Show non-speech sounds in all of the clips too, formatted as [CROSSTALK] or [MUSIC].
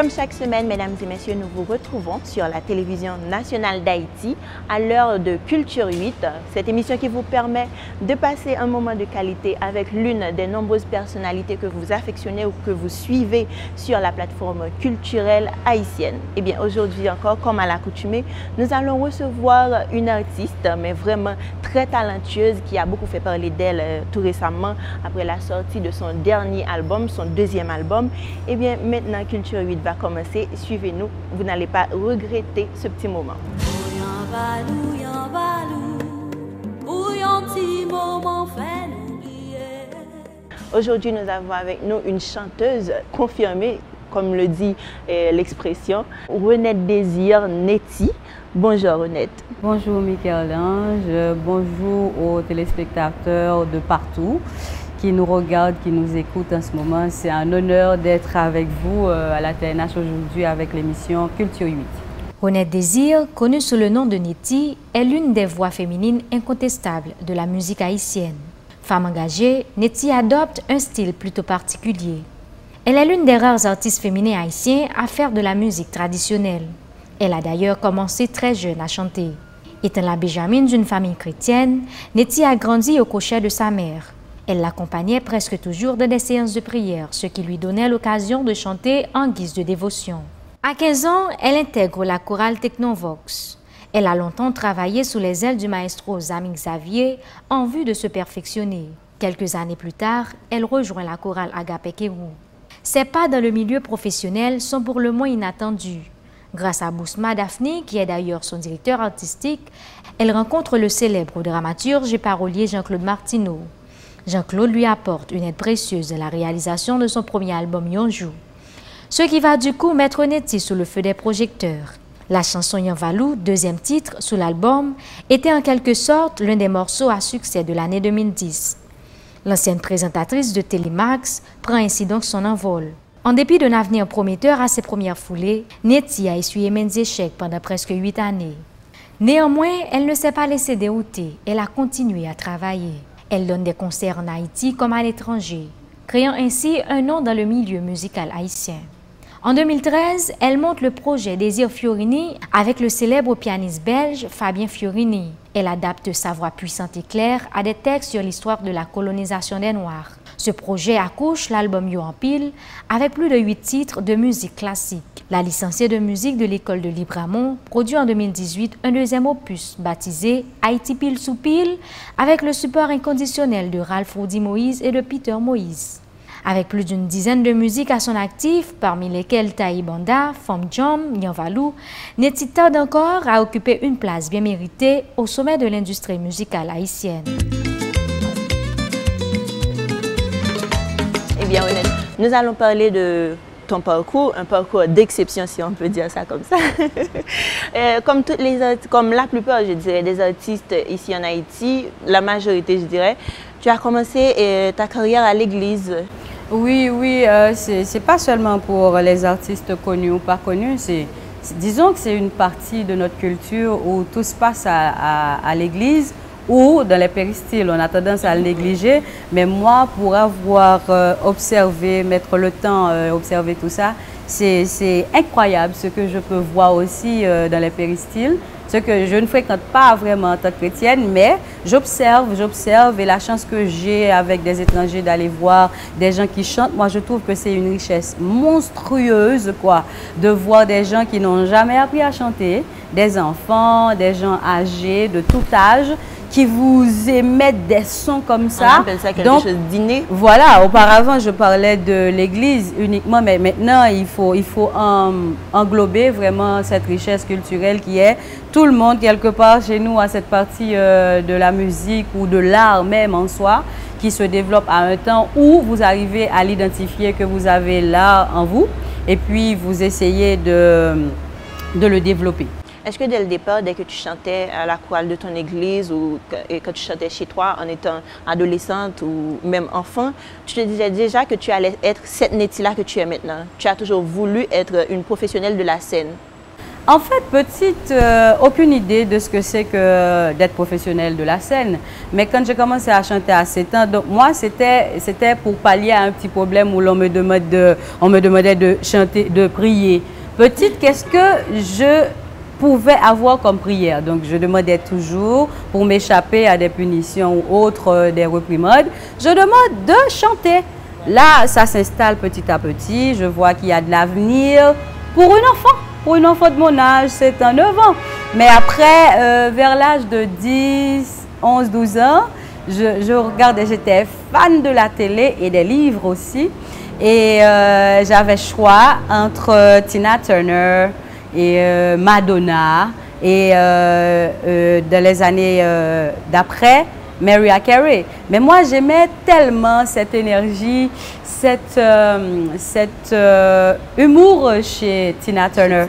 Comme chaque semaine, mesdames et messieurs, nous vous retrouvons sur la télévision nationale d'Haïti à l'heure de Culture 8, cette émission qui vous permet de passer un moment de qualité avec l'une des nombreuses personnalités que vous affectionnez ou que vous suivez sur la plateforme culturelle haïtienne. Et eh bien aujourd'hui encore, comme à l'accoutumée, nous allons recevoir une artiste, mais vraiment très talentueuse, qui a beaucoup fait parler d'elle euh, tout récemment après la sortie de son dernier album, son deuxième album. Et eh bien maintenant, Culture 8 va commencer. Suivez-nous, vous n'allez pas regretter ce petit moment. Aujourd'hui, nous avons avec nous une chanteuse confirmée, comme le dit euh, l'expression, Renette Désir Netty. Bonjour Renette. Bonjour Michel-Ange, bonjour aux téléspectateurs de partout qui nous regardent, qui nous écoutent en ce moment. C'est un honneur d'être avec vous euh, à la TNH aujourd'hui avec l'émission Culture 8. Honnête Désir, connue sous le nom de Nettie, est l'une des voix féminines incontestables de la musique haïtienne. Femme engagée, Nettie adopte un style plutôt particulier. Elle est l'une des rares artistes féminines haïtiens à faire de la musique traditionnelle. Elle a d'ailleurs commencé très jeune à chanter. Étant la Benjamin d'une famille chrétienne, Nettie a grandi au crochet de sa mère. Elle l'accompagnait presque toujours dans des séances de prière, ce qui lui donnait l'occasion de chanter en guise de dévotion. À 15 ans, elle intègre la chorale Technovox. Elle a longtemps travaillé sous les ailes du maestro Zaming Xavier en vue de se perfectionner. Quelques années plus tard, elle rejoint la chorale Agape Kérou. Ses pas dans le milieu professionnel sont pour le moins inattendus. Grâce à Bousma Daphne, qui est d'ailleurs son directeur artistique, elle rencontre le célèbre dramaturge et parolier Jean-Claude Martineau. Jean-Claude lui apporte une aide précieuse dans la réalisation de son premier album Yonjou. Ce qui va du coup mettre Nettie sous le feu des projecteurs. La chanson Yanvalou, deuxième titre sous l'album, était en quelque sorte l'un des morceaux à succès de l'année 2010. L'ancienne présentatrice de Télémax prend ainsi donc son envol. En dépit d'un avenir prometteur à ses premières foulées, Nettie a essuyé maintes échecs pendant presque huit années. Néanmoins, elle ne s'est pas laissée dérouter, elle a continué à travailler. Elle donne des concerts en Haïti comme à l'étranger, créant ainsi un nom dans le milieu musical haïtien. En 2013, elle monte le projet Désir Fiorini avec le célèbre pianiste belge Fabien Fiorini. Elle adapte sa voix puissante et claire à des textes sur l'histoire de la colonisation des Noirs. Ce projet accouche l'album Yo en pile avec plus de huit titres de musique classique. La licenciée de musique de l'école de Libramont produit en 2018 un deuxième opus baptisé Haïti pile sous pile avec le support inconditionnel de Ralph Rudy Moïse et de Peter Moïse. Avec plus d'une dizaine de musiques à son actif, parmi lesquelles Taï Banda, Fom Jom, Nyanvalou, n'est-il tarde encore à occuper une place bien méritée au sommet de l'industrie musicale haïtienne. Bien Nous allons parler de ton parcours, un parcours d'exception si on peut dire ça comme ça. [LAUGHS] Euh, comme, toutes les, comme la plupart, je dirais, des artistes ici en Haïti, la majorité, je dirais, tu as commencé euh, ta carrière à l'église. Oui, oui, euh, ce c'est pas seulement pour les artistes connus ou pas connus, c'est disons que c'est une partie de notre culture où tout se passe à l'église ou dans les péristyles, on a tendance à le négliger. Mais moi, pour avoir euh, observé, mettre le temps, euh, observer tout ça, c'est incroyable ce que je peux voir aussi euh, dans les péristyles. Ce que je ne fréquente pas vraiment en tant que chrétienne, mais j'observe, j'observe et la chance que j'ai avec des étrangers d'aller voir des gens qui chantent, moi je trouve que c'est une richesse monstrueuse quoi, de voir des gens qui n'ont jamais appris à chanter, des enfants, des gens âgés de tout âge qui vous émettent des sons comme ça. On appelle ça quelque chose d'inné. Voilà, auparavant je parlais de l'église uniquement, mais maintenant il faut, il faut englober vraiment cette richesse culturelle qui est tout le monde quelque part chez nous à cette partie euh, de la musique ou de l'art même en soi qui se développe à un temps où vous arrivez à l'identifier que vous avez l'art en vous et puis vous essayez de, de le développer. Est-ce que dès le départ, dès que tu chantais à la chorale de ton église ou que, tu chantais chez toi en étant adolescente ou même enfant, tu te disais déjà que tu allais être cette Nettie-là que tu es maintenant? Tu as toujours voulu être une professionnelle de la scène? En fait, petite, euh, aucune idée de ce que c'est que d'être professionnel de la scène. Mais quand j'ai commencé à chanter à 7 ans, donc moi, c'était pour pallier à un petit problème où l'on me, on me demandait de chanter, de prier. Petite, qu'est-ce que je pouvais avoir comme prière. Donc, je demandais toujours, pour m'échapper à des punitions ou autres, euh, des reprimandes, je demande de chanter. Là, ça s'installe petit à petit. Je vois qu'il y a de l'avenir pour une enfant. Pour une enfant de mon âge, c'est un 9 ans. Mais après, euh, vers l'âge de 10, 11, 12 ans, je, regardais, j'étais fan de la télé et des livres aussi. Et euh, j'avais choix entre Tina Turner et Madonna. Et dans les années d'après, Mariah Carey. Mais moi, j'aimais tellement cette énergie, cette, euh, cette euh, humour chez Tina Turner.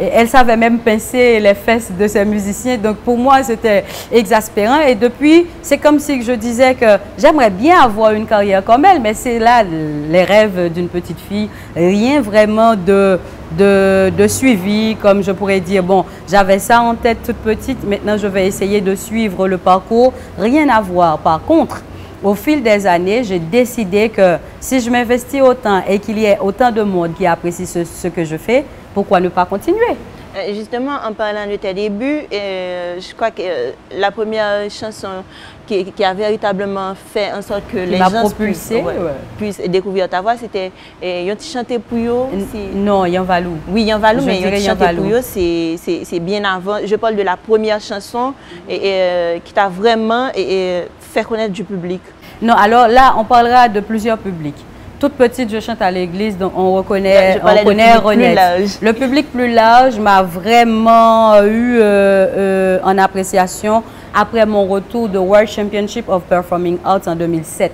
Et elle savait même pincer les fesses de ses musiciens. Donc pour moi, c'était exaspérant. Et depuis, c'est comme si je disais que j'aimerais bien avoir une carrière comme elle, mais c'est là les rêves d'une petite fille. Rien vraiment de, de, suivi, comme je pourrais dire, bon, j'avais ça en tête toute petite, maintenant je vais essayer de suivre le parcours. Rien à voir. Par contre, au fil des années, j'ai décidé que si je m'investis autant et qu'il y ait autant de monde qui apprécie ce, que je fais, pourquoi ne pas continuer? Euh, Justement, en parlant de tes débuts, euh, je crois que euh, la première chanson qui, a véritablement fait en sorte que les gens puissent, découvrir ta voix, c'était Yon chanté pour eux Non, Yon Valou. Oui, Yon Valou, mais Yon chanté pour eux, c'est bien avant. Je parle de la première chanson et, qui t'a vraiment fait connaître du public. Non, alors là, on parlera de plusieurs publics. Toute petite, je chante à l'église, donc on reconnaît, on connaît Le public plus large m'a vraiment eu euh, euh, en appréciation après mon retour de World Championship of Performing Arts en 2007.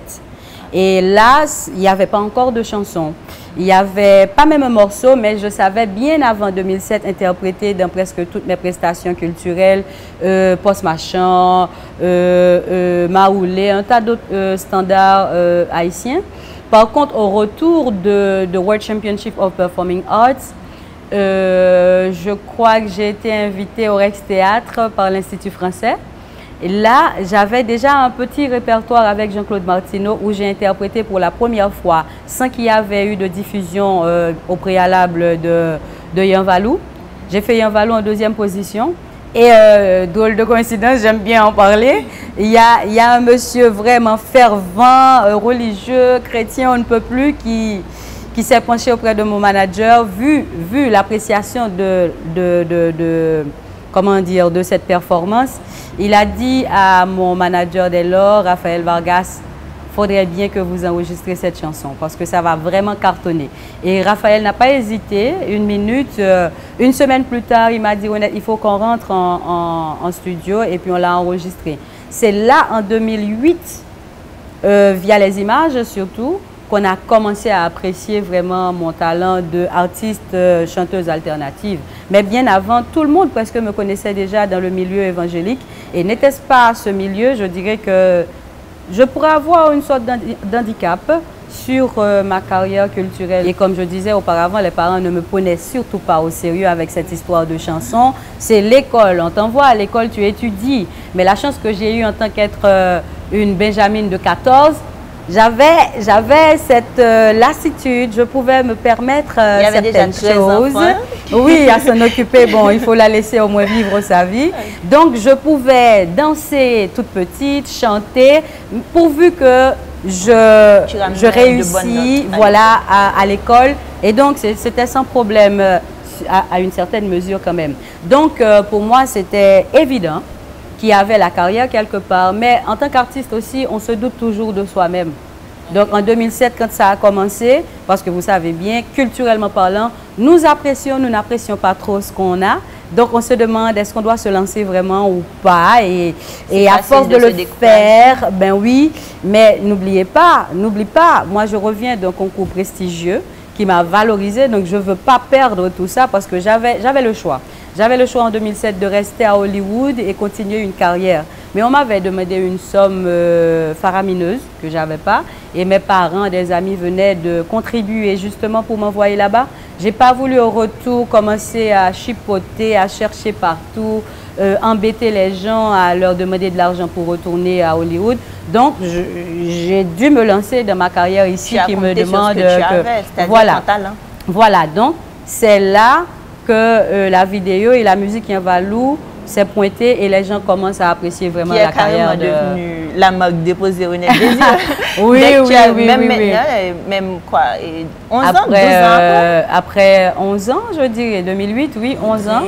Et là, il n'y avait pas encore de chansons. Il n'y avait pas même un morceau, mais je savais bien avant 2007 interpréter dans presque toutes mes prestations culturelles, euh, post-machin, euh, euh, maoulé, un tas d'autres euh, standards haïtiens. Par contre, au retour de, de World Championship of Performing Arts, je crois que j'ai été invitée au Rex Théâtre par l'Institut français. Là, j'avais déjà un petit répertoire avec Jean-Claude Martineau où j'ai interprété pour la première fois, sans qu'il y avait eu de diffusion euh, au préalable de, de Yann Valou. J'ai fait Yann Valou en deuxième position. Et euh, drôle de coïncidence, j'aime bien en parler. Il y, a, un monsieur vraiment fervent, euh, religieux, chrétien, on ne peut plus, qui, s'est penché auprès de mon manager, vu, l'appréciation de, comment dire, de cette performance. Il a dit à mon manager dès lors, Raphaël Vargas, faudrait bien que vous enregistrez cette chanson parce que ça va vraiment cartonner. Et Raphaël n'a pas hésité, une minute, euh, une semaine plus tard, il m'a dit, il faut qu'on rentre en, studio et puis on l'a enregistré. C'est là, en 2008, euh, via les images surtout, qu'on a commencé à apprécier vraiment mon talent d'artiste euh, chanteuse alternative. Mais bien avant, tout le monde presque me connaissait déjà dans le milieu évangélique. Et n'était-ce pas ce milieu, je dirais que je pourrais avoir une sorte d'handicap sur euh, ma carrière culturelle. Et comme je disais auparavant, les parents ne me prenaient surtout pas au sérieux avec cette histoire de chanson. C'est l'école. On t'envoie à l'école, tu étudies. Mais la chance que j'ai eue en tant qu'être euh, une Benjamine de 14, j'avais, j'avais cette euh, lassitude, je pouvais me permettre euh, certaines choses. Oui, à s'en occuper, bon, il faut la laisser au moins vivre sa vie. Donc, je pouvais danser toute petite, chanter, pourvu que je, je réussis voilà, à, l'école. Et donc, c'était sans problème, euh, à, une certaine mesure quand même. Donc, pour moi, c'était évident qui avait la carrière quelque part. Mais en tant qu'artiste aussi, on se doute toujours de soi-même. Donc en 2007, quand ça a commencé, parce que vous savez bien, culturellement parlant, nous apprécions, nous n'apprécions pas trop ce qu'on a. Donc on se demande est-ce qu'on doit se lancer vraiment ou pas? Et, et à force de, le faire, ben oui, mais n'oubliez pas, n'oublie pas, moi je reviens d'un concours prestigieux qui m'a valorisé, donc je ne veux pas perdre tout ça parce que j'avais le choix. J'avais le choix en 2007 de rester à Hollywood et continuer une carrière. Mais on m'avait demandé une somme euh, faramineuse que je n'avais pas. Et mes parents, des amis venaient de contribuer justement pour m'envoyer là-bas. J'ai pas voulu au retour commencer à chipoter, à chercher partout, euh, embêter les gens, à leur demander de l'argent pour retourner à Hollywood. Donc, j'ai dû me lancer dans ma carrière ici qui me demande que, voilà, voilà. Donc, c'est là que euh, la vidéo et la musique Invalou s'est pointé et les gens commencent à apprécier vraiment la carrière de... devenue la marque déposée au Net oui, oui, oui, même oui, maintenant, même quoi, 11 après, ans, 12 ans euh, après 11 ans, je dirais, 2008, oui, 11 ans.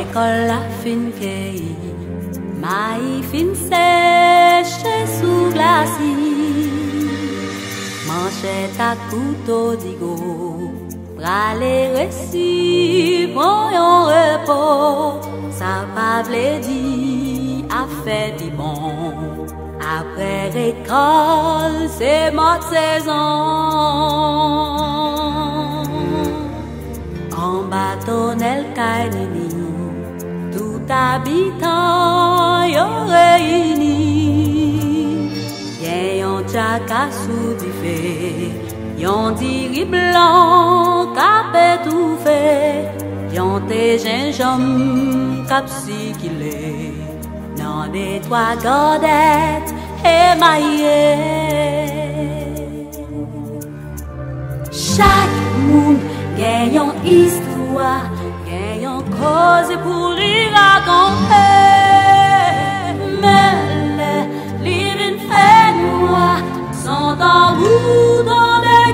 Maï fin sèche sous glacis. Manchette à couteau Prale récit bon yon repos. Ça pas vle di a fait di bon. Après récolte c'est ma saison. En bâtonnel kainini Tout habitant yo réunis. Yen yon chaka sous du fait, Yon diri blan kap etoufe, Yon te jenjom kap sikile, Nan etwa godet emaye. Chak moun gen yon istwa, Gen yon koze pou li rakonte, Me le livin fenwa, Son dan ou dan,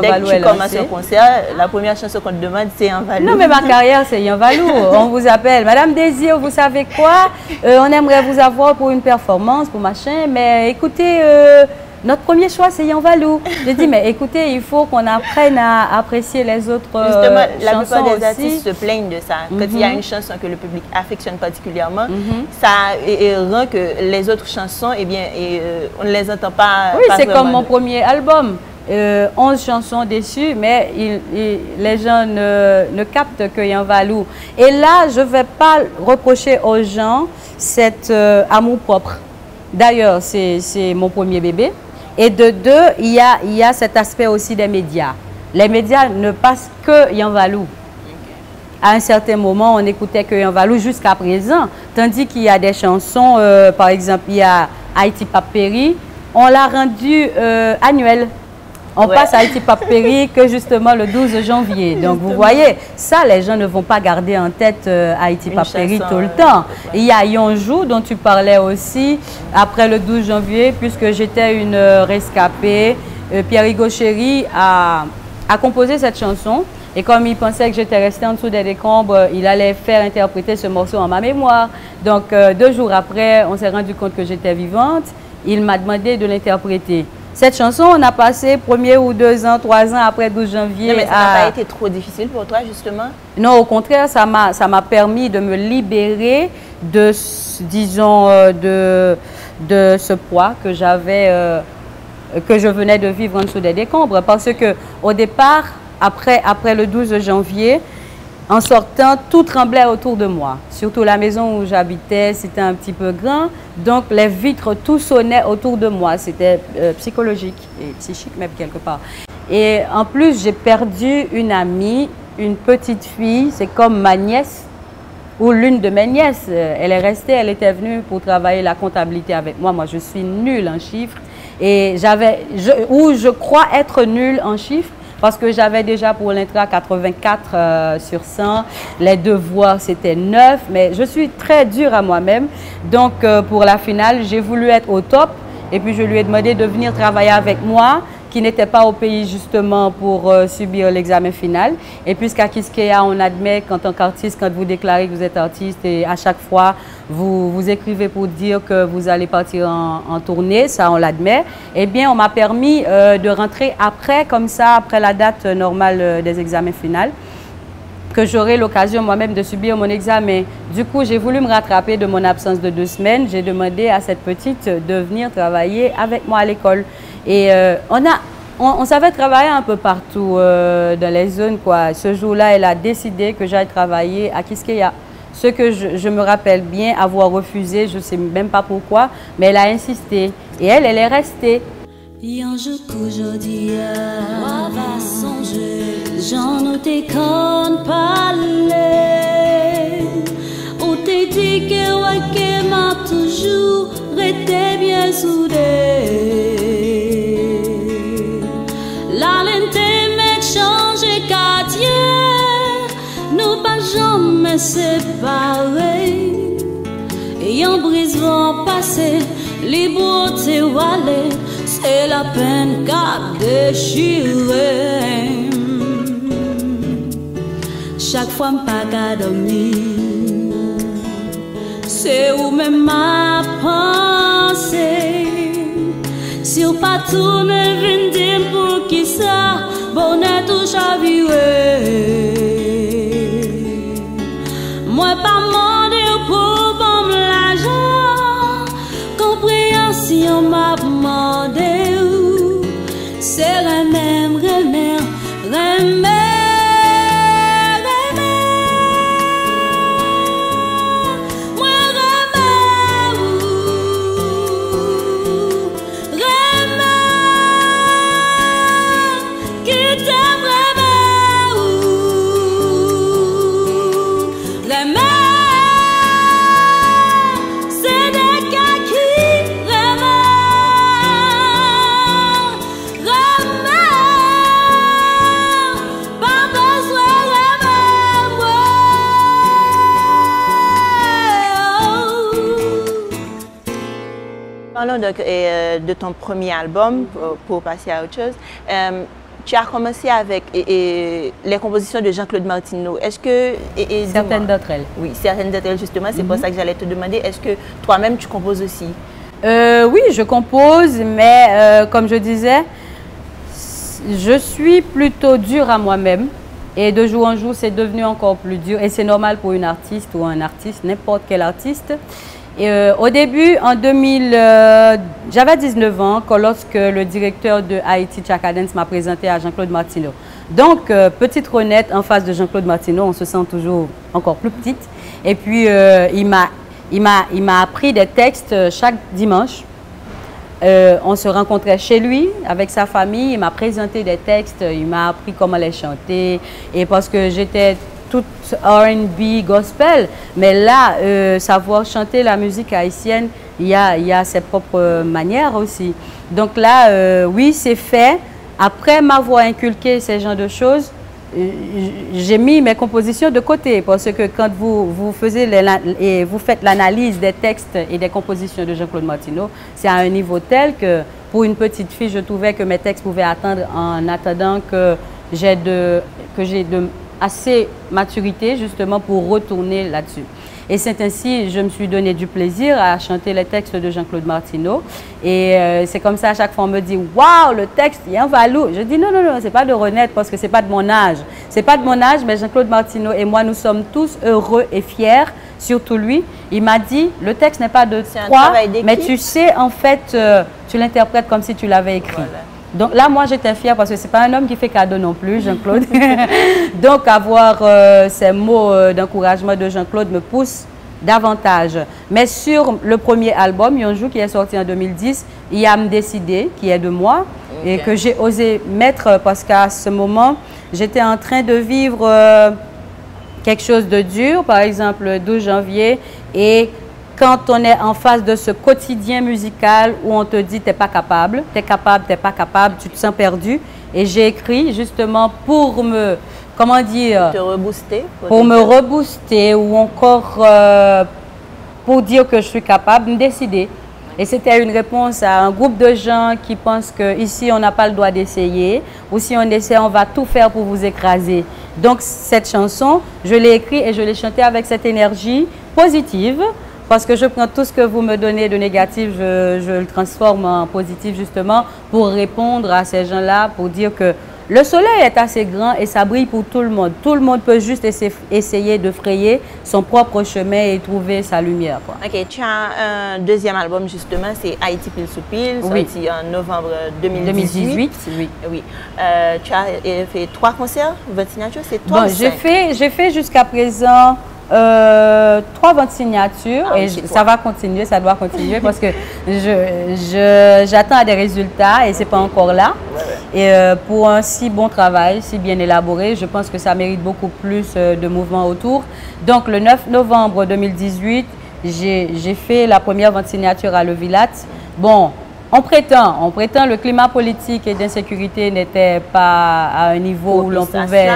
Dès que tu commences un concert, la première chanson qu'on te demande, c'est un Valou. Non, mais ma carrière, c'est un Valou. [LAUGHS] on vous appelle, Madame Désir, vous savez quoi? Euh, On aimerait vous avoir pour une performance, pour machin, mais écoutez, euh, notre premier choix, c'est Yann Valou. J'ai dit, mais écoutez, il faut qu'on apprenne à apprécier les autres euh, Justement, la plupart des artistes se plaignent de ça. Quand il y a mhm. une chanson que le public affectionne particulièrement, mhm. ça rend que les autres chansons, eh bien, on ne les entend pas. Oui, c'est comme mon premier album. 11 euh, chansons dessus, mais les gens ne, captent qu'il y a un valou. Et là, je ne vais pas reprocher aux gens cet euh, amour propre. D'ailleurs, c'est mon premier bébé. Et de deux, il y, a, cet aspect aussi des médias. Les médias ne passent que Yann Valou. À un certain moment, on écoutait que Yann Valou jusqu'à présent. Tandis qu'il y a des chansons, euh, par exemple, il y a Haïti Papéry, on l'a rendu annuel. On passe à Haïti Papéry [LAUGHS] que justement le 12 janvier. Donc vous voyez, ça les gens ne vont pas garder en tête euh, Haïti Papéry tout le temps. Il y a Yonjou dont tu parlais aussi après le 12 janvier puisque j'étais une euh, rescapée. Euh, Pierre Chéry a, a composé cette chanson. Et comme il pensait que j'étais restée en dessous des décombres, il allait faire interpréter ce morceau en ma mémoire. Donc deux jours après, on s'est rendu compte que j'étais vivante. Il m'a demandé de l'interpréter. Cette chanson, on a passé premier ou deux ans, trois ans après 12 janvier. Non, mais ça n'a pas été trop difficile pour toi, justement? Non, au contraire, ça m'a permis de me libérer de, disons, euh, de, de ce poids que j'avais, euh, que je venais de vivre en dessous des décombres. Parce que au départ, après, après le 12 janvier, en sortant, tout tremblait autour de moi. Surtout la maison où j'habitais, c'était un petit peu grand. Donc les vitres, tout sonnait autour de moi. C'était euh, psychologique et psychique même quelque part. Et en plus, j'ai perdu une amie, une petite fille. C'est comme ma nièce ou l'une de mes nièces. Elle est restée, elle était venue pour travailler la comptabilité avec moi. Moi, je suis nulle en chiffres. Et j'avais, ou je crois être nulle en chiffres parce que j'avais déjà pour l'intra 84 euh, sur 100. Les devoirs, c'était 9. Mais je suis très dure à moi-même. Donc, euh, pour la finale, j'ai voulu être au top. Et puis, je lui ai demandé de venir travailler avec moi qui n'était pas au pays justement pour euh, subir l'examen final. Et puisqu'à Kiskeya, on admet qu'en tant qu'artiste, quand vous déclarez que vous êtes artiste et à chaque fois, vous, vous écrivez pour dire que vous allez partir en, tournée, ça on l'admet, eh bien on m'a permis euh, de rentrer après, comme ça, après la date normale euh, des examens finaux que j'aurai l'occasion moi-même de subir mon examen. Du coup, j'ai voulu me rattraper de mon absence de deux semaines. J'ai demandé à cette petite de venir travailler avec moi à l'école. Et euh, on a on, savait travailler un peu partout euh, dans les zones. Quoi. Ce jour-là, elle a décidé que j'aille travailler à Kiskeya. Ce que je, me rappelle bien avoir refusé, je ne sais même pas pourquoi, mais elle a insisté. Et elle, elle est restée. Toujours été bien soudé. Quartier, nous pas jamais séparés. Et en brisant passé, les beautés wallet, c'est la peine qu'a déchiré chaque fois pas qu'à dormir. C'est où même ma pensée. Si on pas tourner, venir pour qui ça, bonnet touche à vivre. Euh, de ton premier album, pour, passer à autre chose, euh, tu as commencé avec les compositions de Jean-Claude Martineau. Est-ce que... certaines d'entre elles. Oui, certaines d'entre elles, justement. C'est pour mhm. ça que j'allais te demander, est-ce que toi-même, tu composes aussi? Euh, Oui, je compose, mais comme je disais, je suis plutôt dure à moi-même. Et de jour en jour, c'est devenu encore plus dur. Et c'est normal pour une artiste ou un artiste, n'importe quel artiste. Euh, au début, en 2000, euh, j'avais 19 ans quand lorsque le directeur de Haïti Chakadens m'a présenté à Jean-Claude Martineau. Donc, euh, petite renette en face de Jean-Claude Martineau, on se sent toujours encore plus petite. Et puis, il m'a appris des textes chaque dimanche. on se rencontrait chez lui avec sa famille. Il m'a présenté des textes. Il m'a appris comment les chanter. Et parce que j'étais toute RB, gospel, mais là, euh, savoir chanter la musique haïtienne, il y a, ses propres manières aussi. Donc là, euh, oui, c'est fait. Après m'avoir inculqué ces genres de choses, euh, j'ai mis mes compositions de côté parce que quand vous, vous faites l'analyse des textes et des compositions de Jean-Claude Martineau, c'est à un niveau tel que pour une petite fille, je trouvais que mes textes pouvaient attendre en attendant que j'ai de, que j'ai de assez maturité justement pour retourner là-dessus. Et c'est ainsi, je me suis donné du plaisir à chanter les textes de Jean-Claude Martineau. Et euh, c'est comme ça, à chaque fois, on me dit Waouh, le texte, il y a un valou. Je dis Non, non, non, c'est pas de renaître parce que c'est pas de mon âge. C'est pas de mon âge, mais Jean-Claude Martineau et moi, nous sommes tous heureux et fiers, surtout lui. Il m'a dit Le texte n'est pas de toi, mais tu sais, en fait, euh, tu l'interprètes comme si tu l'avais écrit. Donc là, moi, j'étais fière parce que ce n'est pas un homme qui fait cadeau non plus, Jean-Claude. [LAUGHS] Donc, avoir euh, ces mots euh, d'encouragement de Jean-Claude me pousse davantage. Mais sur le premier album, Yonjou, qui est sorti en 2010, il y a Me Décider, qui est de moi, et que j'ai osé mettre parce qu'à ce moment, j'étais en train de vivre euh, quelque chose de dur, par exemple le 12 janvier, et quand on est en face de ce quotidien musical où on te dit tu n'es pas capable, tu es capable, tu n'es pas capable, tu te sens perdu. Et j'ai écrit justement pour me, comment dire Te rebooster Pour me rebooster ou encore euh, pour dire que je suis capable, me décider. Et c'était une réponse à un groupe de gens qui pensent qu'ici, on n'a pas le droit d'essayer, ou si on essaie, on va tout faire pour vous écraser. Donc, cette chanson, je l'ai écrite et je l'ai chantée avec cette énergie positive, parce que je prends tout ce que vous me donnez de négatif, je, le transforme en positif justement pour répondre à ces gens-là, pour dire que le soleil est assez grand et ça brille pour tout le monde. Tout le monde peut juste essayer de frayer son propre chemin et trouver sa lumière. Ok, tu as un deuxième album justement, c'est Haïti Pile sous Pile, sorti en novembre 2018. 2018, oui. oui. Euh, tu as fait trois concerts, votre signature, c'est toi bon, J'ai fait, fait jusqu'à présent euh, trois ventes signatures ah et ça va continuer, ça doit continuer parce que j'attends je, des résultats et c'est pas encore là. Et euh, pour un si bon travail, si bien élaboré, je pense que ça mérite beaucoup plus euh, de mouvements autour. Donc le 9 novembre 2018, j'ai fait la première vente signature à Levilat. Bon, on prétend, on prétend le climat politique et d'insécurité n'était pas à un niveau où l'on pouvait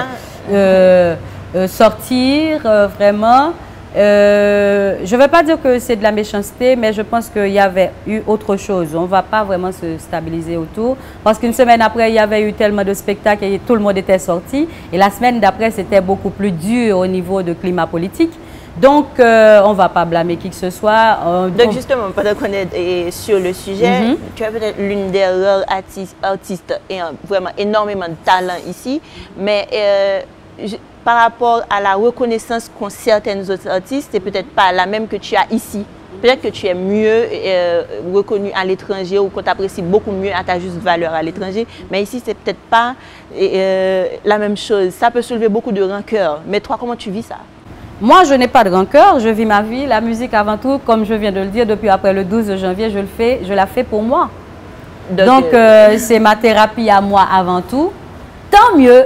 euh, sortir euh, vraiment. Euh, je ne vais pas dire que c'est de la méchanceté, mais je pense qu'il y avait eu autre chose. On ne va pas vraiment se stabiliser autour. Parce qu'une semaine après, il y avait eu tellement de spectacles et tout le monde était sorti. Et la semaine d'après, c'était beaucoup plus dur au niveau de climat politique. Donc, on ne va pas blâmer qui que ce soit. Donc, justement, pendant qu'on est sur le sujet, mhm. tu es peut-être l'une des rares artistes, artistes et vraiment énormément de talent ici. Mais par rapport à la reconnaissance qu'ont certains autres artistes, c'est peut-être pas la même que tu as ici. Peut-être que tu es mieux euh, reconnu à l'étranger ou qu'on t'apprécie beaucoup mieux à ta juste valeur à l'étranger. Mais ici, c'est peut-être pas euh, la même chose. Ça peut soulever beaucoup de rancœur. Mais toi, comment tu vis ça? Moi, je n'ai pas de rancœur, je vis ma vie. La musique, avant tout, comme je viens de le dire, depuis après le 12 janvier, je le fais, je la fais pour moi. Donc, euh, c'est ma thérapie à moi avant tout. Tant mieux,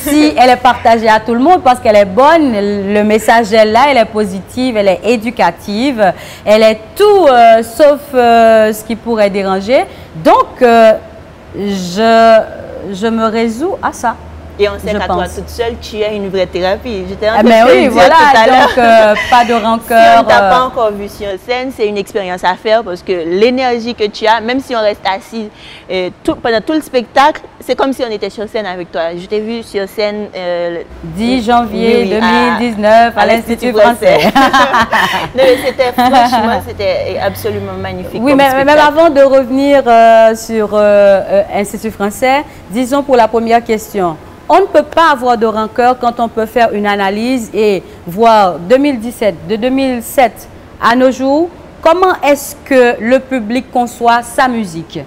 si elle est partagée à tout le monde parce qu'elle est bonne, le message est là, elle est positive, elle est éducative, elle est tout euh, sauf euh, ce qui pourrait déranger. Donc, euh, je, je me résous à ça. Et on sait qu'à toi toute seule, tu es une vraie thérapie. J'étais en ah ben oui, voilà, donc euh, pas de rancœur. [LAUGHS] Si on t'a pas euh. encore vu sur scène, c'est une expérience à faire parce que l'énergie que tu as, même si on reste assis euh, tout, pendant tout le spectacle, c'est comme si on était sur scène avec toi. Je t'ai vu sur scène 10 janvier 2019 à, l'Institut français. [LAUGHS] [LAUGHS] c'était franchement, c'était absolument magnifique. Oui, mais même avant de revenir sur l'Institut français, disons pour la première question. On ne peut pas avoir de rancœur quand on peut faire une analyse et voir 2017, de 2007 à nos jours, comment est-ce que le public conçoit sa musique?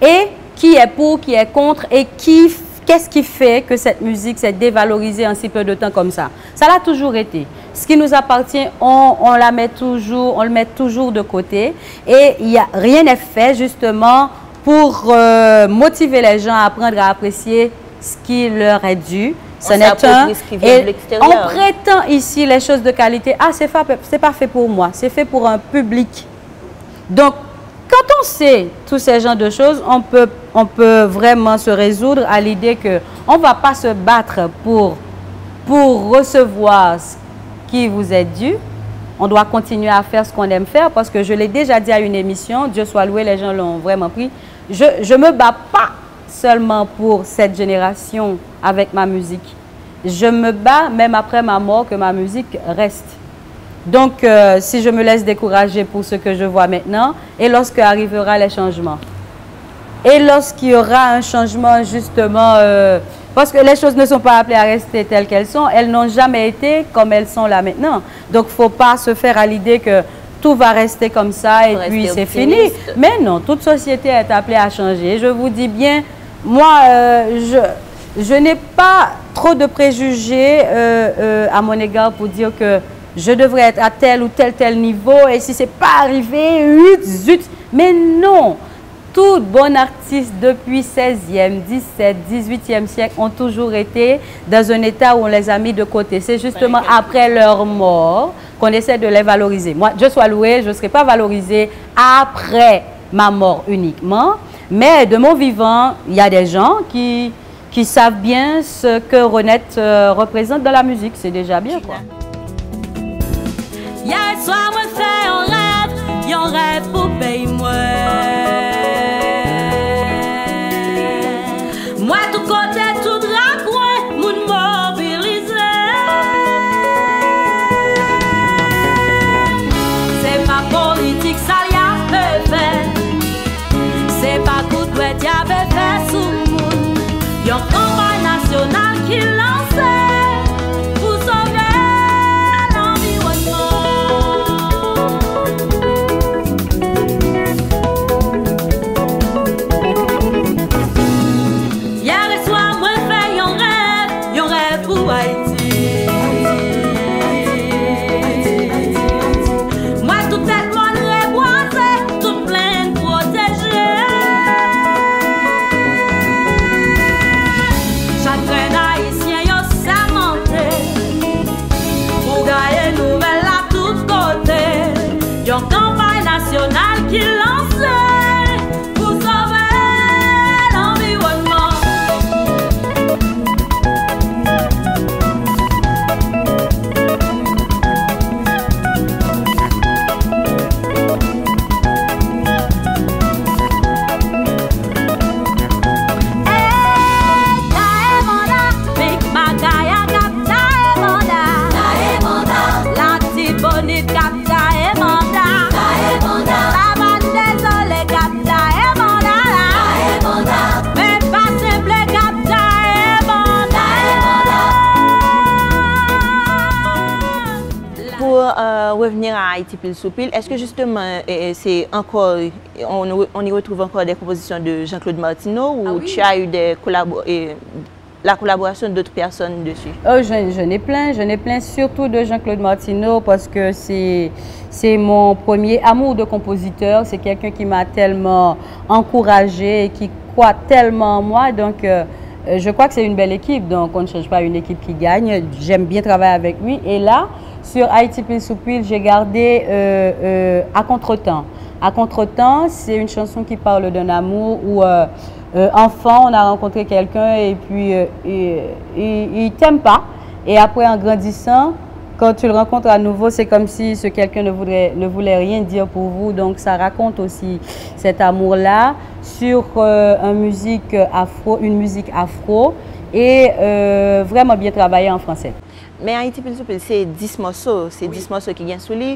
Et qui est pour, qui est contre et qui qu'est-ce qui fait que cette musique s'est dévalorisée en si peu de temps comme ça? Ça l'a toujours été. Ce qui nous appartient, on, la met toujours, on le met toujours de côté. Et y a, rien n'est fait justement pour euh, motiver les gens à apprendre à apprécier ce qui leur est dû. Ce n'est un. Et on prétend ici les choses de qualité. Ah, c'est pas fait pour moi, c'est fait pour un public. Donc, quand on sait tous ces genres de choses, on peut, on peut vraiment se résoudre à l'idée qu'on ne va pas se battre pour, pour recevoir ce qui vous est dû. On doit continuer à faire ce qu'on aime faire parce que je l'ai déjà dit à une émission, Dieu soit loué, les gens l'ont vraiment pris. Je ne me bats pas seulement pour cette génération avec ma musique. Je me bats même après ma mort que ma musique reste. Donc, euh, si je me laisse décourager pour ce que je vois maintenant, et lorsque arrivera les changements, et lorsqu'il y aura un changement justement, euh, parce que les choses ne sont pas appelées à rester telles qu'elles sont, elles n'ont jamais été comme elles sont là maintenant. Donc, il ne faut pas se faire à l'idée que tout va rester comme ça et puis c'est fini. Mais non, toute société est appelée à changer. Je vous dis bien, moi, euh, je, n'ai pas trop de préjugés euh, euh, à mon égard pour dire que je devrais être à tel ou tel tel niveau et si ce n'est pas arrivé, zut, Mais non, toutes bonnes artistes depuis 16e, 17, 18e siècle ont toujours été dans un état où on les a mis de côté. C'est justement après leur mort qu'on essaie de les valoriser. Moi, je sois loué, je ne serai pas valorisé après ma mort uniquement. Mais de mon vivant, il y a des gens qui, savent bien ce que Renette euh, représente dans la musique. C'est déjà bien, quoi. Pile sous Pile, est-ce que justement, c'est encore, on, y retrouve encore des compositions de Jean-Claude Martineau ou ah tu as eu des la collaboration d'autres personnes dessus? Oh, J'en ai plein, j'en ai plein, surtout de Jean-Claude Martineau parce que c'est mon premier amour de compositeur. C'est quelqu'un qui m'a tellement encouragé, qui croit tellement en moi. Donc, euh, euh, je crois que c'est une belle équipe, donc on ne change pas une équipe qui gagne. J'aime bien travailler avec lui. Et là, sur Haïti Pile sous j'ai gardé euh, euh, À contre-temps. À contre-temps, c'est une chanson qui parle d'un amour où, enfant, on a rencontré quelqu'un et puis il ne t'aime pas. Et après, en grandissant, quand tu le rencontres à nouveau, c'est comme si ce quelqu'un ne, ne voulait rien dire pour vous. Donc ça raconte aussi cet amour-là sur euh, un musique euh, afro, une musique afro et euh, vraiment bien travaillé en français. Men Haiti Pil Soupil, se dis moso, se dis moso ki gen sou li.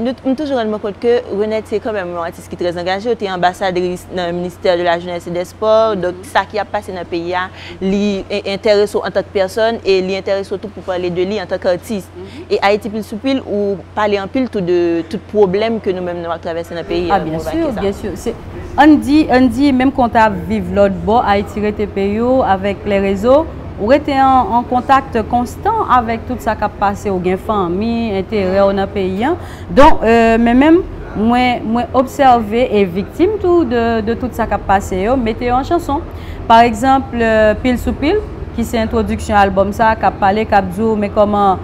Nou toujou ranman kont ke Renette se kon men moun artist ki trez angaje, ou te ambasadris nan Ministère de la Jeunesse et des Sports, dok sa ki ap pase nan peya, li entereso an tak person, e li entereso tout pou pale de li an tak artist. Mhm. E Haiti Pil Soupil, ou pale an pil tout problem ke nou men nou ak travesse nan peya. Ah, euh, bien sûr, bien sûr. An di, an di, menm konta vive lot bo, a itire te peyo avèk le rezo, ou rete an kontakte konstant avèk tout sa kap pase ou gen fami, entere ou nan peyen. Don, euh, men menm, mwen, mwen observe e viktim tou de, de tout sa kap pase yo, mette yo an chanson. Par exemple, euh, Pil sou Pil, ki se introduksyon albom sa, kap pale, kap zou, men koman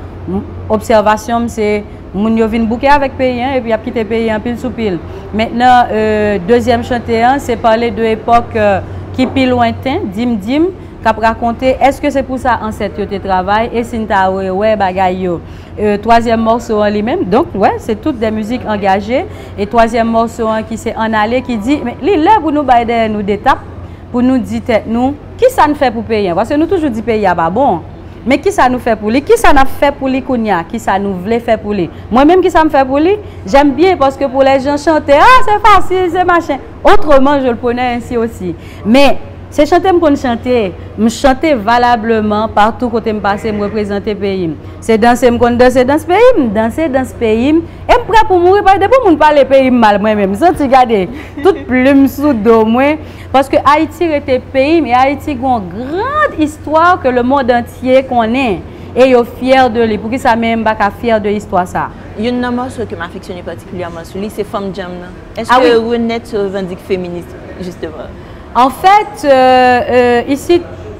observasyon mse... moun yo vin bouke avèk peyen, epi ap kite peyen pil sou pil. Mètnen, euh, deuxième chanteyan, se pale de epok euh, ki pil lointen, dim-dim, kap rakonte, eske se pou sa anset yo te travay, e sinta we we bagay yo. Euh, troisième morso an li menm, donk wè, ouais, se tout de müzik engaje, e troisième morso an ki se an ale, ki di, li lè pou nou bayde nou detap, pou nou di tet nou, ki sa nou fè pou peyen? Vase nou toujou di peyen ah ba bon, Mais qui ça nous fait pour lui? Qui ça nous fait pour lui Qui ça nous voulait faire pour lui? Moi-même, qui ça me fait pour lui J'aime bien parce que pour les gens chanter, ah, c'est facile, c'est machin. Autrement, je le prenais ainsi aussi. Mais Se chante m kon chante, m chante valableman partou kote m pase m reprezente peyim. Se danse m kon danse dans peyim, danse dans peyim. E m pre pou mouri pa de pou moun pale peyim mal mwen men. Sot ti gade, tout plume sou do mwen. Paske Haiti rete peyim e Haiti gwen grand histwa ke le moun dantye konen. E yo fyer de li pou ki sa men baka fyer de histwa sa. Yon nan monswe ke m afeksyone partikulyaman sou li se fom jam nan. Eske ah ou net se revendik feminist justevan? En fèt, euh, euh, isi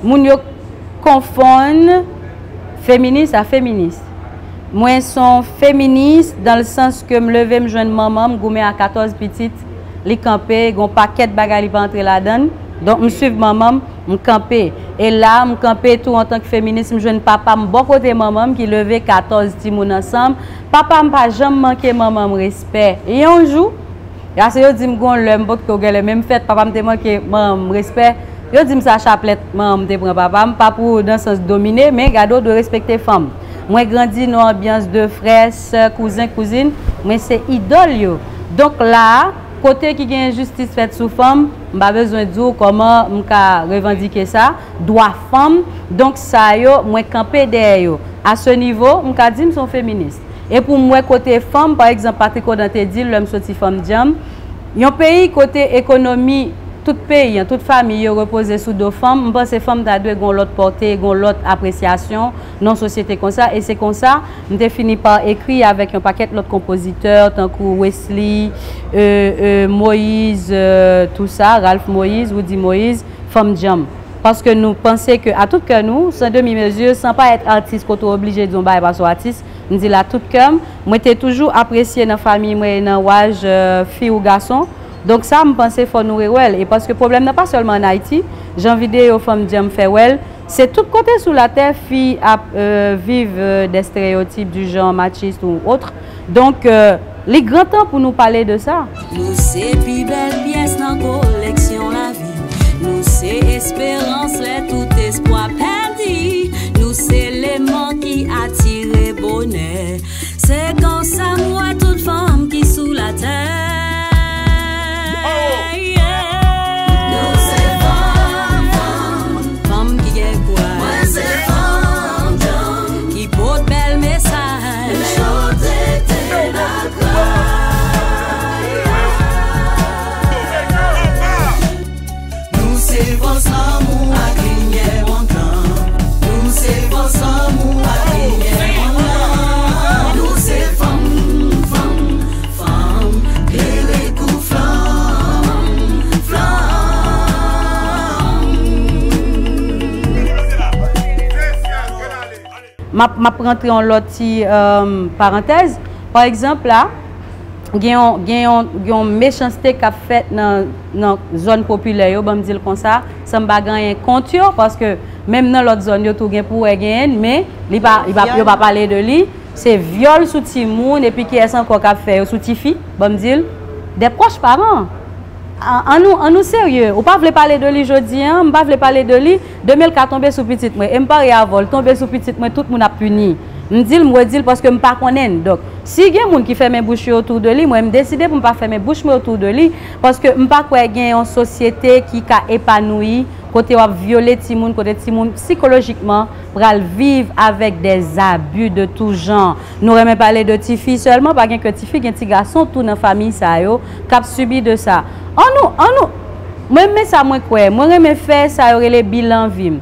moun yo konfon feminist a feminist. Mwen son feminist dan l sens ke m leve m jwen maman, m goume a 14 pitit, li kampe, goun paket bagay li pa antre la dan. Don m suiv maman, m kampe. E la, m kampe tou an tank feminist, m jwen papa m bon kote maman ki leve 14 timoun ansam. Papa m pa jom manke maman m respect. E yonjou, Ya se yo di m goun lèm bot ko gèlè mèm fèt, papa papam te manke mèm respè. Yo di m sa chaplet mèm te pren papam, pa pou dans sens domine, men gado de respekte fèm. Mwen grandi nou ambyans de fres, kouzin, kouzin, mwen se idol yo. Donk la, kote ki gen justice fèt sou fèm, mba bezwen djou koman m ka revandike sa, dwa fèm, donk sa yo mwen kampe der yo. A se nivou, m ka di m son feminist. E pou mwen kote fom, par exemple, Patrick Odante di, lèm soti fom diam, yon peyi kote ekonomi, tout peyi, tout fami yo repose sou do fom, mwen se fom ta dwe gon lot porte, gon lot apresyasyon, non sosyete kon sa, e se kon sa, mwen te fini par ekri avèk yon paket lot kompoziteur, tankou Wesley, euh, euh, Moïse, euh, tout sa, Ralph Moïse, Woody Moïse, fom diam. Paske nou pense ke a tout ke nou, san demi mesye, san pa et artist koto oblije diyon ba e pa sou artist, nous là tout cœur. Moi, j'ai toujours apprécié dans la famille, dans l'âge euh, fille ou garçon. Donc ça, je pense qu'il faut nous. Et parce que le problème n'est pas seulement en Haïti. J'ai envie aux femmes de. C'est tout côté sur la terre, filles vivent euh, des stéréotypes du genre machiste ou autre. Donc, euh, les grands temps pour nous parler de ça. Nous, c'est plus belle pièce dans collection la vie. Nous c'est espérance, tout espoir C'est quand ça moi toute femme qui sous la terre. map rentre an loti euh, um, parantez. Par eksemp la, gen yon mechanste kap fet nan, nan zon popule yo, ban mdil kon sa, san bagan yon kont yo, paske menm nan lot zon yo tou gen pou e gen, men li ba, ba, yo pa pale de li, se viole sou ti moun, epi ki esan kon kap fe yo sou ti fi, ban mdil, de proche paran. Ah, an nou, an nou serye, ou pa vle pale de li jodi an, mpa vle pale de li, 2004 tombe sou pitit mwen, mpa reavol, tombe sou pitit mwen, tout moun ap puni. Mdil mwedil paske mpa konen, dok. Si gen moun ki fè men bouchi otou de li, mwen mdeside pou mpa fè men bouchi mwen otou de li, paske mpa kwe gen yon sosyete ki ka epanoui, kote wap viole timoun, kote timoun psikologikman pral viv avèk des abu de tou jan. Nou remè pale de ti fi selman, pa gen ke ti fi gen ti gason tou nan fami sa yo, kap subi de sa. An nou, an nou, mwen mè sa mwen kwe, mwen remè fè sa yo rele bilan vim.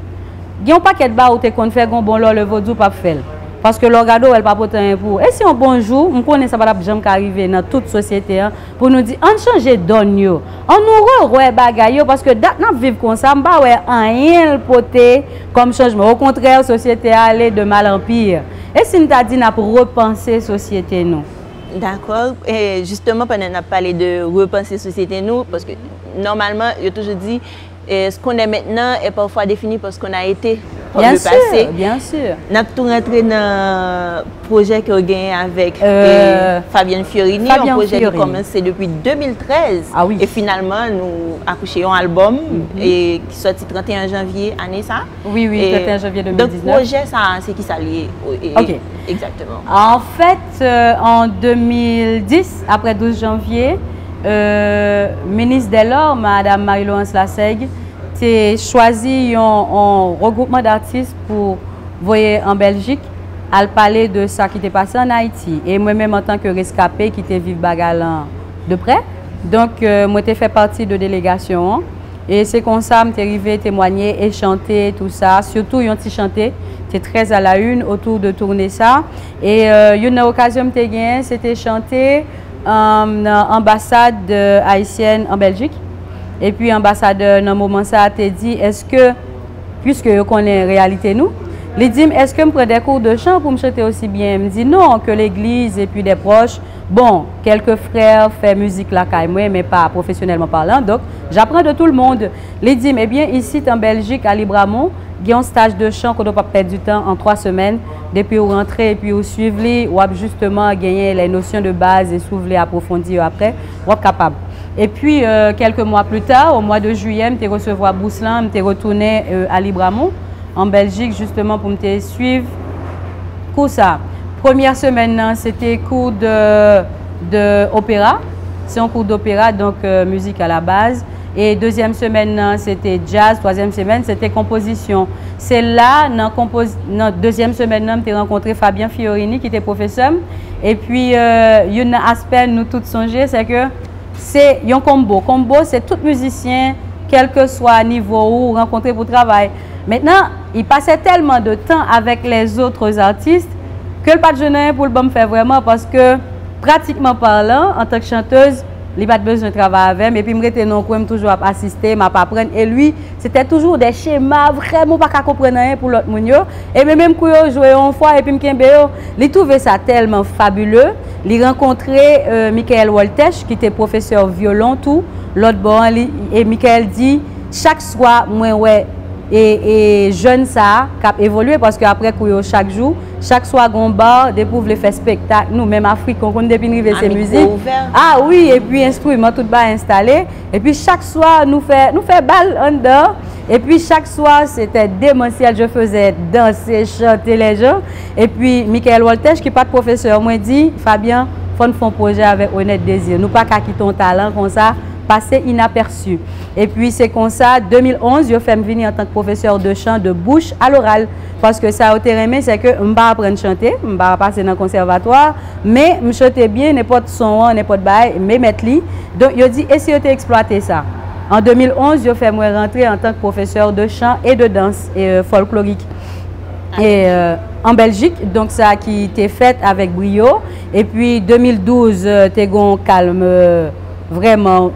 Gen ou paket ba ou te kon fè gon bon lò le vodou pap fèl. Paske lor gado el pa poten pou. E si yon bonjou, m konen sa balap jom ka arrive nan tout sosyete an, pou nou di, an chanje don yo. An nou re re bagay yo, paske dat nan viv kon sa, m ba we an yon poten kom chanjman. Ou kontrèl, sosyete a ale de mal empire. E si nou ta di nan pou repanse sosyete nou? D'akor, e justement pwene nan pale de repanse sosyete nou, paske normalman, yo toujou di, e, eh, skon de mennen e pwafwa defini pwos kon a ete. Bien sûr, passé. Bien sûr. Nous avons tout rentré dans le projet que gagné avec euh, Fabienne Fiorini, un projet qui a commencé depuis 2013. Ah oui. Et finalement, nous accouchons un album mhm. et qui sorti 31 janvier année ça. Oui, oui, 31 janvier 2019. Donc, projet, ça, c'est qui ça lié Ok. Exactement. En fait, euh, en 2010, après 12 janvier, euh, ministre dès lors, Mme Marie-Laurence Lassègue, c'est choisi un, regroupement d'artistes pour voyer en Belgique à parler de ça qui était passé en Haïti. Et moi-même, en tant que rescapé qui était vivre Bagalan de près, donc euh, moi, j'ai fait partie de délégation. Et c'est comme ça que je suis arrivé témoigner et chanter, tout ça. Surtout, ils ont chanté. J'étais très à la une autour de tourner ça. Et euh, une occasion que j'ai c'était chanter euh, ambassade haïtienne en Belgique. Et puis l'ambassadeur, dans un moment, ça a dit, est-ce que, puisque je connais la réalité, nous, il dit, est-ce que je prends des cours de chant pour me chanter aussi bien? Il me dit, non, que l'église et puis des proches. Bon, quelques frères font musique là, mais pas professionnellement parlant. Donc, j'apprends de tout le monde. Il dit, eh bien, ici, en Belgique, à Libramont, il y a un stage de chant qu'on ne doit pas perdre du temps en trois semaines. Depuis vous rentrer et puis vous suivez, ou justement gagner les notions de base et s'ouvrir approfondir après, êtes capable. Et puis, euh, quelques mois plus tard, au mois de juillet, je recevoir Bousselin, je retourné euh, à Libramont, en Belgique, justement pour me suivre. Cours ça. Première semaine, hein, c'était cours de, de. C'est un cours d'opéra, donc euh, musique à la base. Et deuxième semaine, hein, c'était jazz. Troisième semaine, c'était composition. C'est là, dans la deuxième semaine, j'ai rencontré Fabien Fiorini, qui était professeur. Et puis, il y a un aspect, nous tous songer, c'est que se yon kombo. Kombo se tout musisyen, kelke swa nivou ou renkontre pou travay. Mètenan, y pase telman de tan avèk les otre artiste, ke l pat jenè pou l bom fè vwèman, paske pratikman parlant, an tak chanteuse, li pat bezon travay avèm, epi m rete non kwen m toujou ap asiste, m ap apren, e lui, sete toujou de chema, vremen pa ka komprenen pou lot moun yo, e mè mèm kou yo jwè yon fwa, epi m kenbe yo, li touve sa telman fabuleux, Li renkontre euh, Mikael Woltech ki te profeseur violon tou, lot bon li, e Mikael di, chak swa mwen we, e, e jen sa kap evolwe, paske apre kou yo chak jou, Chak swa gon bar, de pou vle fè spektak nou, mèm Afrik, kon kon depi nou ve se müzik. Amikro ouver. Ah, oui, epi instrument tout ba installé. Epi chak swa nou fè, nou fè bal an dor. Epi chak swa, c'était démentiel, je fèzè danser, chanter les gens. Epi Mikael Woltej, ki pat professeur, mwen di, Fabien, fon fon proje avè Honnête Désir. Nou pa kakiton talan kon sa, passé inaperçu. Et puis c'est comme ça, 2011, je fais venir en tant que professeur de chant de bouche à l'oral. Parce que ça a été aimé, c'est que je ne pas apprendre à chanter, je ne pas passer dans le conservatoire, mais je chantais bien, n'importe son, n'importe bail, mais mettre Donc je dit, essayez d'exploiter ça? En 2011, je fais moi rentrer en tant que professeur de chant et de danse et, euh, folklorique. Et euh, en Belgique, donc ça qui été fait avec brio. Et puis 2012, euh, t'es calme, vraiment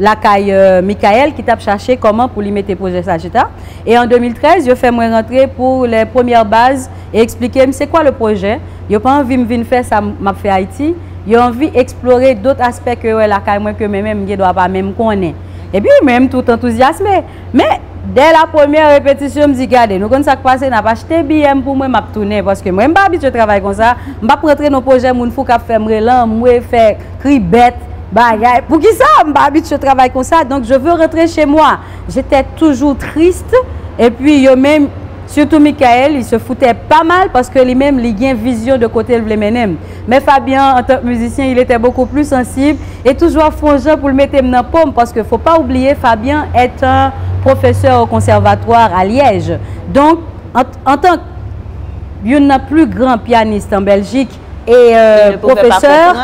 lakay euh, Mikael ki tap chache koman pou li mette proje Sajita. E an 2013, yo fè mwen rentre pou le premier baz e eksplike m se kwa le proje. Yo pa anvi m vin fè sa map fè Haiti, yo anvi eksplore dot aspek yo lakay mwen ke mè mè mge do ap a mè m konen. E pi mè m tout entusiasme. Mè, de la premier repetisyon m zi gade, nou kon sak pase nap achete biyem pou mwen map toune. Paske mwen m ba abit yo travay kon sa, m ba prentre nou proje moun fou kap fè mre lan, mwe fè kri bet, Pour qui ça, je pas habitué comme ça. Donc je veux rentrer chez moi. J'étais toujours triste. Et puis, yo même Surtout Michael, il se foutait pas mal parce que lui-même, il a une vision de côté le mener. Mais Fabien, en tant que musicien, il était beaucoup plus sensible et toujours fongeant pour le mettre dans la pomme parce qu'il ne faut pas oublier, Fabien est un professeur au conservatoire à Liège. Donc, en, tant que plus grand pianiste en Belgique et euh, professeur,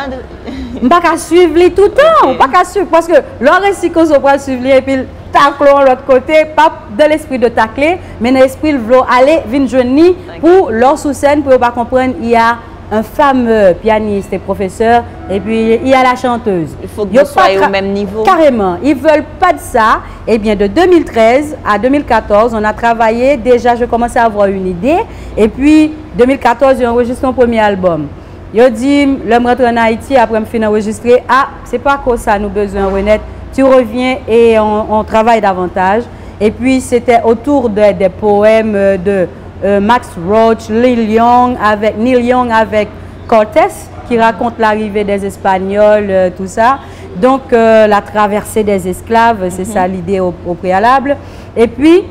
je ne pas suivre tout le temps. Pas suivre parce que l'heure est qu'on se suivre et puis taclons l'autre côté, pas dans l'esprit de tacler, mais dans l'esprit de aller venir joindre pour leur sous scène pour pas comprendre il y a un fameux pianiste et professeur et puis il y a la chanteuse. Il faut que vous soyez au même niveau. Carrément. Ils veulent pas de ça. Et eh bien de 2013 à 2014, on a travaillé. Déjà, je commençais à avoir une idée. Et puis 2014, j'ai enregistré mon premier album. Je dis, le rentre en Haïti après me finir enregistrer. Ah, c'est pas quoi ça nous besoin, Renette tu reviens et on, travaille davantage. Et puis, c'était autour de, des poèmes de euh, Max Roach, Neil Young avec, Neil Young avec Cortés, qui raconte l'arrivée des Espagnols, euh, tout ça. Donc, euh, la traversée des esclaves, c'est ça mhm. l'idée au, préalable. Et puis,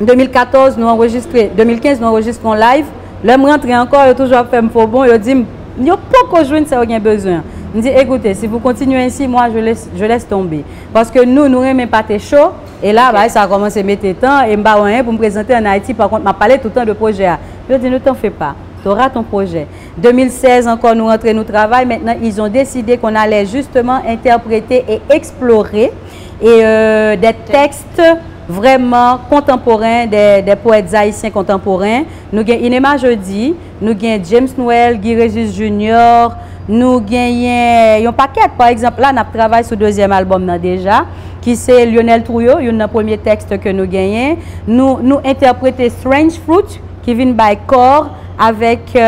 2014, nous enregistrons, 2015, nous enregistrons live. L'homme rentre encore, il a toujours fait un faux bon, il dit, il n'y a pas joue, ça a besoin. Je dis, écoutez, si vous continuez ainsi, moi, je laisse, je laisse tomber. Parce que nous, nous n'aimons pas tes chaud. Et là, bah, ça a commencé à mettre temps. Et je rien pour me présenter en Haïti. Par contre, je parlé tout le temps de projet. Je dis, ne t'en fais pas. Tu auras ton projet. 2016, encore, nous rentrons, nous travaillons. Maintenant, ils ont décidé qu'on allait justement interpréter et explorer et, euh, des textes vraiment contemporain des, des poètes haïtiens contemporains. Nous avons Inema Jeudi, nous avons James Noël, Guy Régis Junior, nous avons un paquet. Par exemple, là, nous travaillons sur le deuxième album déjà, qui c'est Lionel Trouillot, un premier texte que nous avons. Nous, nous interprétons Strange Fruit, qui vient by Corps, avec euh,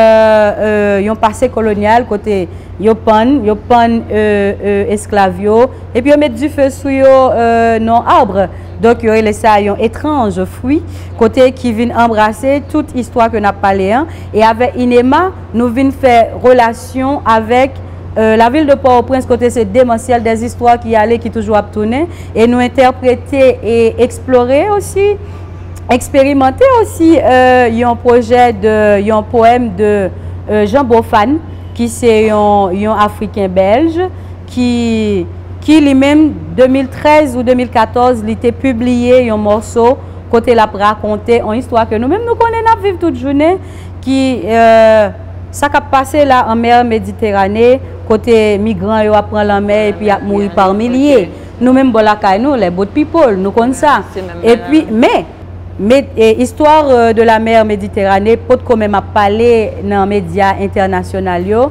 euh, un passé colonial côté Yopan, Yopan euh, euh, esclavio, et puis on met du feu sur euh, non arbre. Donc il y a ça un étrange fruit côté qui vient embrasser toute histoire que n'a parlé hein. et avec Inema nous venons faire relation avec euh, la ville de Port-au-Prince, côté c'est démentiel des histoires qui allaient, qui toujours tourner, et nous interpréter et explorer aussi expérimenter aussi euh, un projet de un poème de euh, Jean Beaufan qui c'est un, africain belge qui ki li men 2013 ou 2014 li te publiye yon morso kote la prakonte an histwa ke nou men nou konen ap viv tout jounen ki euh, sa kap pase la an mer mediterane kote migran yo ap pran lan mer epi ap mouri par milye nou men bolakay nou le bot people nou kon sa. Epi men histwa de la mer mediterane pot kon men ap pale nan media internasyonal yo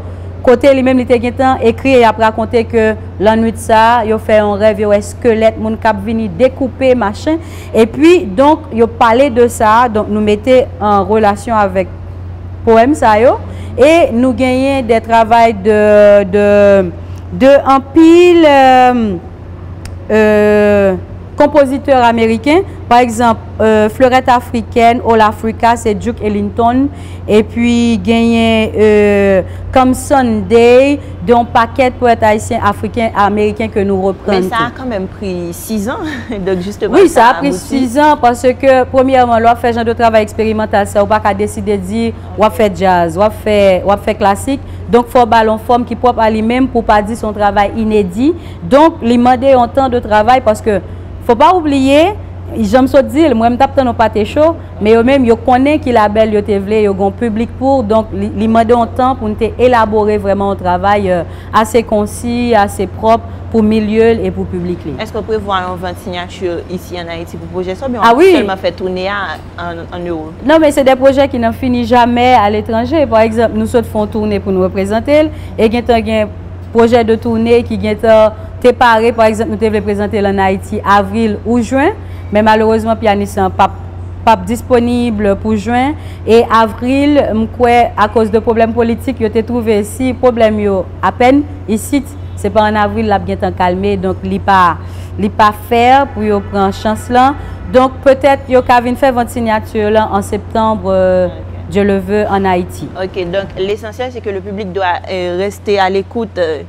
Kote li menm li te gen tan ekri e ap rakonte ke lan nwit sa, yo fe yon rev, yo eskelet, moun kap vini dekoupe, machin. E pi, donk, yo pale de sa, donk nou mette an relasyon avek poem sa yo. E nou genyen de travay de, de, de, de anpil, eee, euh, euh, compositeurs américains par exemple, euh, Fleurette africaine, All Africa, c'est Duke Ellington. Et puis, gagné euh, comme Sunday, d'un paquet de poètes haïtiens, africains, américains que nous reprenons. Mais ça a quand même pris six ans. [LAUGHS] Donc, justement, oui, ça, a pris six ans parce que, premièrement, l'on fait genre de travail expérimental, ça, on pas qu'à décider de dire, on fait jazz, on fait, on fait classique. Donc, il faut ballon forme qui propre à lui-même pour pas dire son travail inédit. Donc, lui demander un temps de travail parce que, Fò pa oubliye, jom so dil, mwen tap tan nou pate chou, me yo men yo konen ki label yo te vle, yo gon publik pou, donk li, li mwen don tan pou nou te elabore vreman ou travay euh, ase konsi, ase prop, pou milieu et pou publik li. Est-ce qu'on prévoit un 20 signatures ici en Haïti pou projet ça, mais ah, on oui. seulement fait tourner en euro? Non, mais c'est des projets qui n'en finissent jamais à l'étranger. Par exemple, nous sautons tourner pou nous représenter, et gen tan gen proje de tourne ki gen te pare, par exemple, nou te vle prezante lan Haiti avril ou juen, men malourezman pianisan pap, pap disponible pou juen, e avril mkwe a koz de problem politik yo te trouve si problem yo apen, isit, se pa an avril la gen tan kalme, donk li pa, li pa fer pou yo pran chans lan, donk petet yo kavin fe vant signature lan an septembre... Euh, je le veux en Haïti. Ok, donc l'essentiel c'est que le public doit euh, rester à l'écoute euh,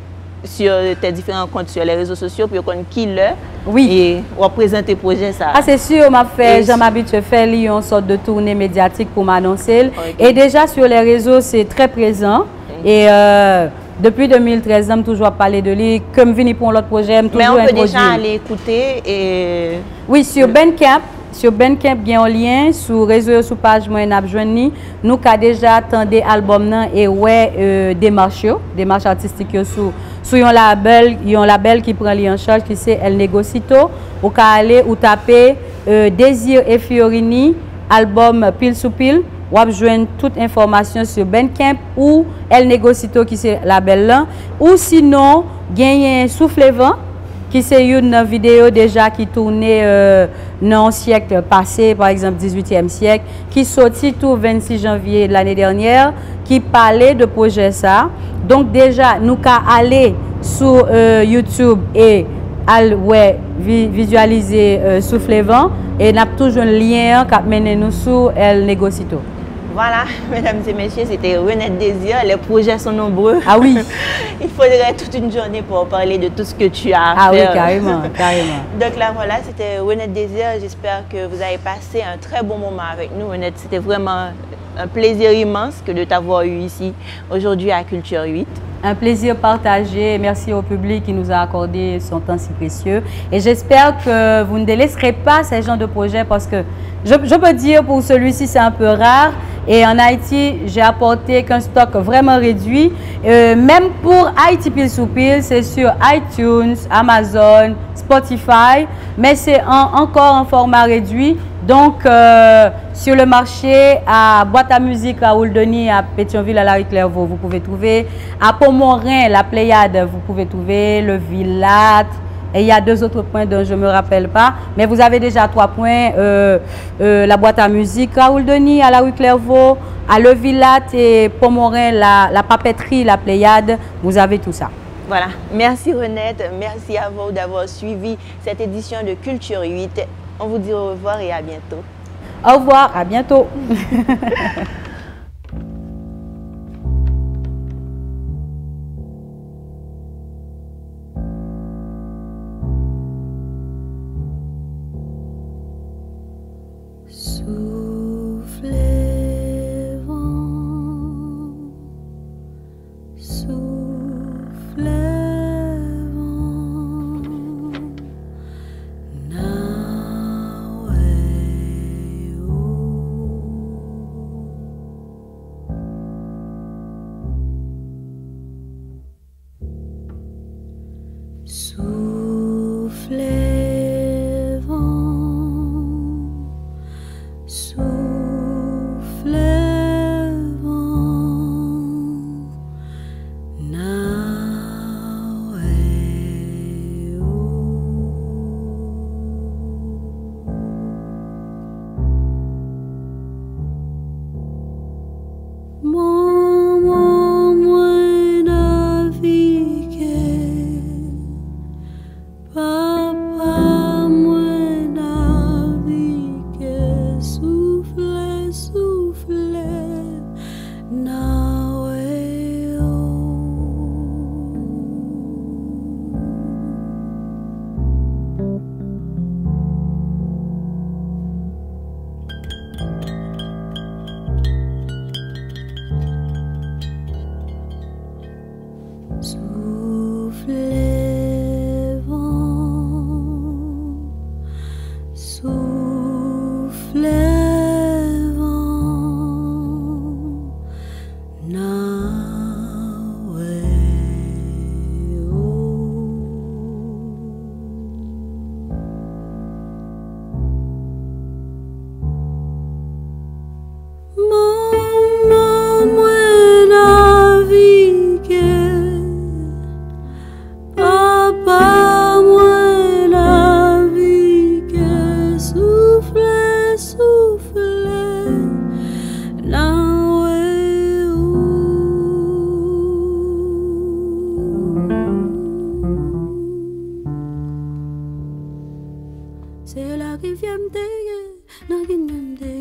sur tes différents comptes sur les réseaux sociaux pour qu'on qui le oui. et présenter projet ça. Ah c'est sûr, m'a fait, j'en m'habitue faire une sorte de tournée médiatique pour m'annoncer. Et déjà sur les réseaux, c'est très présent. Et euh, depuis 2013, j'aime toujours parler de lui. Comme venir pour l'autre projet, j'aime toujours Mais on peut déjà aller écouter et... Oui, sur Bandcamp, Syo Bandcamp gen yon liyen, sou rezo yo sou page mwen ap jwen ni, nou ka deja atende albom nan e we euh, demarch yo, demarch artistik yo sou, sou yon label, yon label ki pren li an chanj ki se El Negocito, ou ka ale ou tape euh, Desir e Fiorini, albom Pil sou Pil, wap jwen tout informasyon sou Bandcamp ou El Negocito ki se label lan, ou sinon gen yon Souflevan, ki se yon nan video deja ki tourne euh, nan siyek pase, par exemple 18e siyek, ki soti tou 26 janvye l'anye dernyere, ki pale de proje sa. Donk deja nou ka ale sou euh, YouTube e alwe vi, vizualize euh, souflevan, e nap toujoun liyen kap menen nou sou el negosito. Voilà, [LAUGHS] mesdames et messieurs, c'était Renette Désir. Les projets sont nombreux. Ah oui. [LAUGHS] Il faudrait toute une journée pour parler de tout ce que tu as Ah oui, carrément, [LAUGHS] carrément. Donc là, voilà, c'était Renette Désir. J'espère que vous avez passé un très bon moment avec nous, Renette. C'était vraiment un plaisir immense que de t'avoir eu ici aujourd'hui à Culture 8. Un plaisir partagé. Merci au public qui nous a accordé son temps si précieux. Et j'espère que vous ne délaisserez pas ces genres de projets parce que je, peux dire pour celui-ci, c'est un peu rare. Et en Haïti, j'ai apporté qu'un stock vraiment réduit. Euh, même pour Haïti Pile sous Pile, c'est sur iTunes, Amazon, Spotify, mais c'est encore en format réduit. Donc, euh, sur le marché, à Boîte à musique, à Denis, à Pétionville, à la Clairvaux, vous pouvez trouver. À Pomorin, la Pléiade, vous pouvez trouver. Le Villat. Et il y a deux autres points dont je ne me rappelle pas. Mais vous avez déjà trois points. Euh, euh, la boîte à musique, Raoul Denis, à la rue Clairvaux, à Le Villat et Pomorin, la, la papeterie, la Pléiade. Vous avez tout ça. Voilà. Merci Renette. Merci à vous d'avoir suivi cette édition de Culture 8. On vous dit au revoir et à bientôt. Au revoir, à bientôt. [LAUGHS] rivière m'deye, nan vin m'deye.